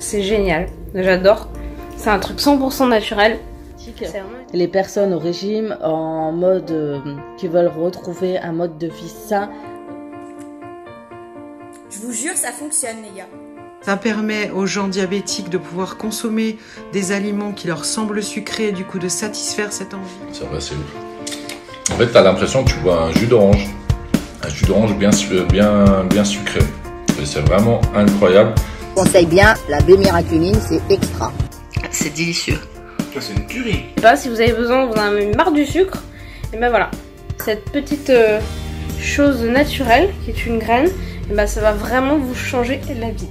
C'est génial, j'adore. C'est un truc 100% naturel. Les personnes au régime en mode euh, qui veulent retrouver un mode de vie sain. Je vous jure, ça fonctionne, les gars. Ça permet aux gens diabétiques de pouvoir consommer des aliments qui leur semblent sucrés et du coup de satisfaire cette envie. Ça va, c'est ouf. En fait, t'as l'impression que tu bois un jus d'orange. Un jus d'orange bien, bien, bien sucré. Et c'est vraiment incroyable. Je conseille bien la B-miraculine, c'est extra. C'est délicieux. C'est une tuerie. Je sais pas si vous avez besoin, vous en avez marre du sucre. Et ben voilà, cette petite euh, chose naturelle qui est une graine, et ben ça va vraiment vous changer la vie.